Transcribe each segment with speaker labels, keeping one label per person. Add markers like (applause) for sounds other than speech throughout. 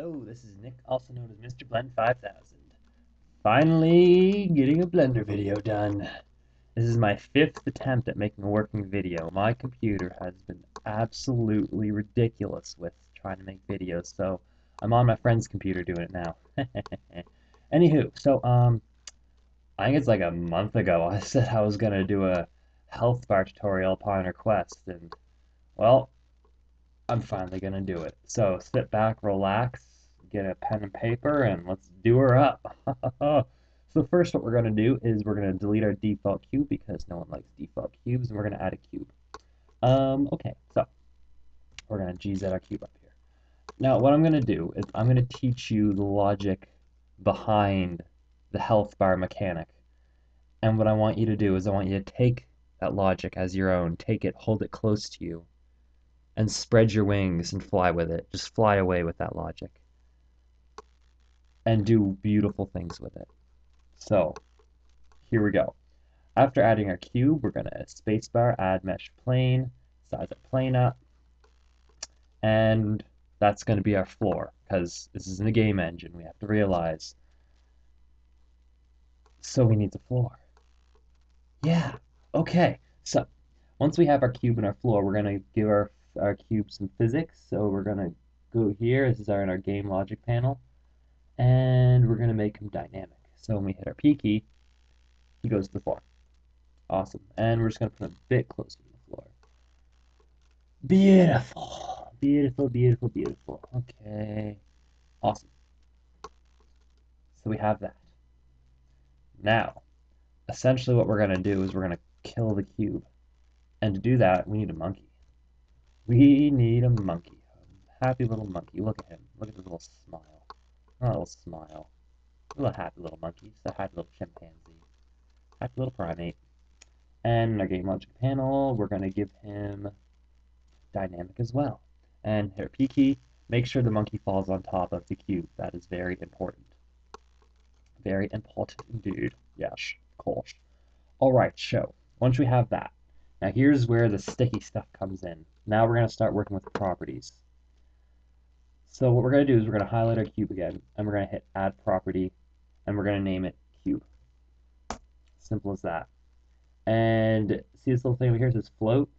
Speaker 1: Hello, this is Nick, also known as Mr. Blend 5000. Finally getting a Blender video done. This is my fifth attempt at making a working video. My computer has been absolutely ridiculous with trying to make videos, so I'm on my friend's computer doing it now. (laughs) Anywho, so, um, I think it's like a month ago I (laughs) said I was gonna do a health bar tutorial upon request, and, well, I'm finally gonna do it. So sit back, relax, get a pen and paper, and let's do her up. (laughs) so first what we're gonna do is we're gonna delete our default cube because no one likes default cubes, and we're gonna add a cube. Um, okay, so we're gonna GZ our cube up here. Now what I'm gonna do is I'm gonna teach you the logic behind the health bar mechanic. And what I want you to do is I want you to take that logic as your own, take it, hold it close to you, and spread your wings and fly with it. Just fly away with that logic. And do beautiful things with it. So, here we go. After adding our cube, we're going to spacebar, add mesh plane, size our plane up, and that's going to be our floor, because this is in a game engine. We have to realize. So we need the floor. Yeah, okay. So, once we have our cube and our floor, we're going to give our our cube some physics. So we're going to go here. This is our, in our game logic panel. And we're going to make him dynamic. So when we hit our P key, he goes to the floor. Awesome. And we're just going to put him a bit closer to the floor. Beautiful. Beautiful, beautiful, beautiful. Okay. Awesome. So we have that. Now, essentially what we're going to do is we're going to kill the cube. And to do that, we need a monkey. We need a monkey. A happy little monkey. Look at him. Look at his little smile. A little smile. A little happy little monkey. Just a happy little chimpanzee. Happy little primate. And our game logic panel, we're going to give him dynamic as well. And here, P key, make sure the monkey falls on top of the cube. That is very important. Very important indeed. Yes, of course. Alright, so, once we have that, now here's where the sticky stuff comes in. Now we're going to start working with properties. So what we're going to do is we're going to highlight our cube again, and we're going to hit Add Property, and we're going to name it Cube. Simple as that. And see this little thing over here says float?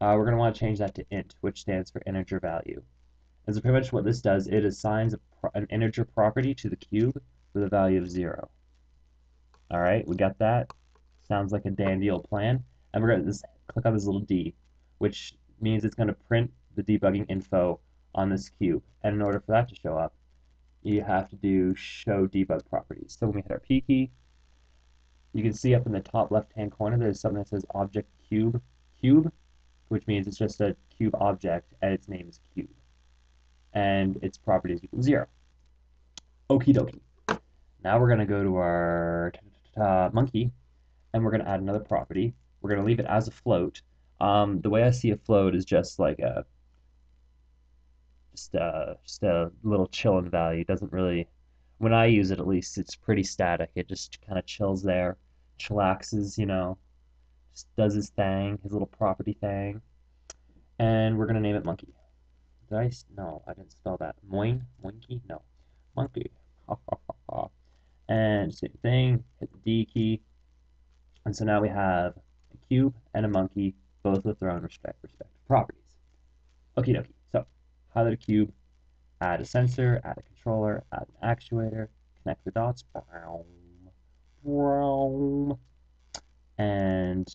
Speaker 1: Uh, we're going to want to change that to int, which stands for integer value. And so pretty much what this does, it assigns an integer property to the cube with a value of 0. Alright, we got that. Sounds like a dandy old plan. And we're going to just click on this little D, which means it's going to print the debugging info on this cube. And in order for that to show up, you have to do show debug properties. So when we hit our P key, you can see up in the top left-hand corner there's something that says object cube cube, which means it's just a cube object and its name is cube. And its properties equal zero. Okie dokie. Now we're going to go to our monkey and we're going to add another property. We're going to leave it as a float um, the way I see a float is just like a just a just a little chilling value. It doesn't really when I use it at least it's pretty static. It just kind of chills there, chillaxes, you know, just does his thing, his little property thing. And we're gonna name it Monkey. Did I? No, I didn't spell that. Moin, Monkey, no, Monkey. (laughs) and same thing. Hit the D key, and so now we have a cube and a monkey both with their own respect, respective properties. Okie dokie. So, highlight a cube, add a sensor, add a controller, add an actuator, connect the dots, and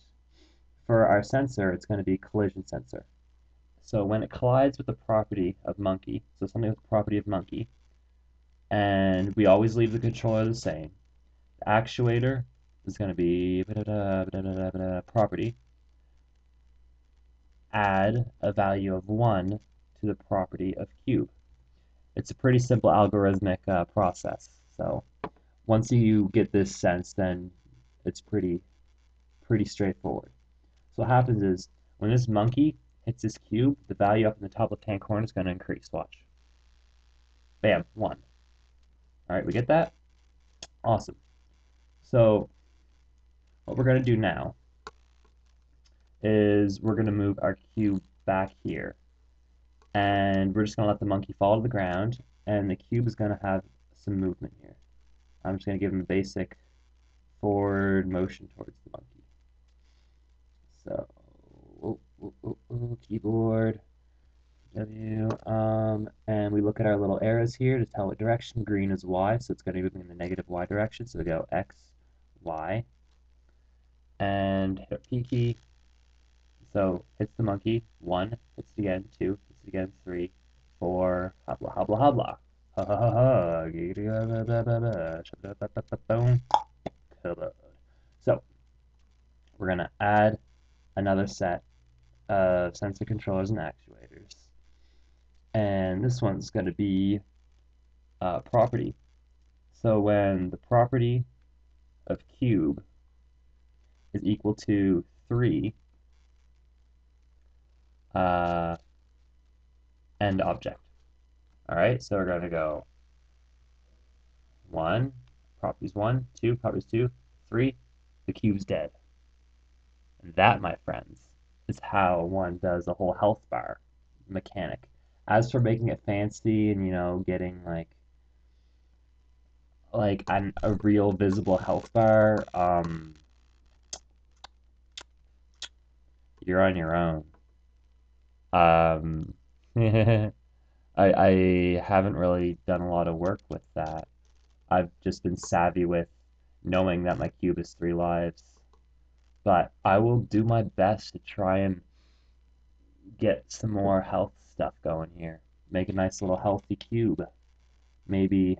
Speaker 1: for our sensor, it's going to be collision sensor. So when it collides with the property of monkey, so something with the property of monkey, and we always leave the controller the same, the actuator is going to be property, add a value of 1 to the property of cube. It's a pretty simple algorithmic uh, process. So once you get this sense, then it's pretty, pretty straightforward. So what happens is when this monkey hits this cube, the value up in the top left-hand corner is going to increase. Watch. Bam, 1. All right, we get that? Awesome. So what we're going to do now is we're going to move our cube back here. And we're just going to let the monkey fall to the ground. and the cube is going to have some movement here. I'm just going to give him a basic forward motion towards the monkey. So, oh, oh, oh, keyboard, W, um, and we look at our little arrows here to tell what direction. Green is Y, so it's going to be moving in the negative Y direction, so we go X, Y, and hit P key. So hits the monkey, one, hits it again, two, hits it again, three, four, hobla, hobla, hobla. Ha ha ha ha. So we're going to add another set of sensor controllers and actuators. And this one's going to be uh, property. So when the property of cube is equal to 3, uh, end object. All right, so we're going to go 1, properties 1, 2, properties 2, 3, the cube's dead. And that, my friends, is how one does a whole health bar mechanic. As for making it fancy and, you know, getting like like an, a real visible health bar, um, you're on your own. Um, (laughs) I, I haven't really done a lot of work with that. I've just been savvy with knowing that my cube is three lives. But I will do my best to try and get some more health stuff going here. Make a nice little healthy cube. Maybe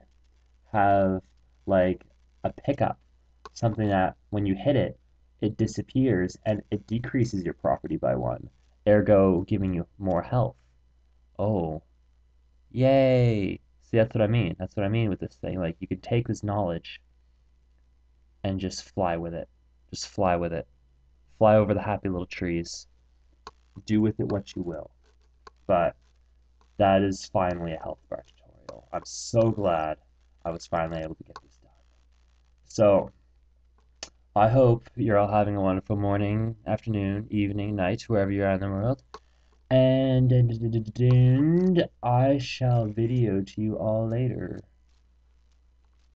Speaker 1: have like a pickup, something that when you hit it, it disappears and it decreases your property by one, ergo giving you more health. Oh, yay! See, that's what I mean. That's what I mean with this thing. Like, you could take this knowledge and just fly with it. Just fly with it. Fly over the happy little trees. Do with it what you will. But that is finally a health bar tutorial. I'm so glad I was finally able to get this done. So, I hope you're all having a wonderful morning, afternoon, evening, night, wherever you are in the world. And, and, I shall video to you all later.